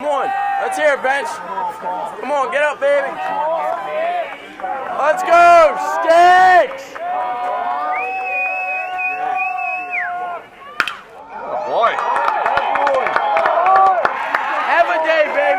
Come on, let's hear it, bench. Come on, get up, baby. Let's go, Sticks! Oh boy. Have a day, baby.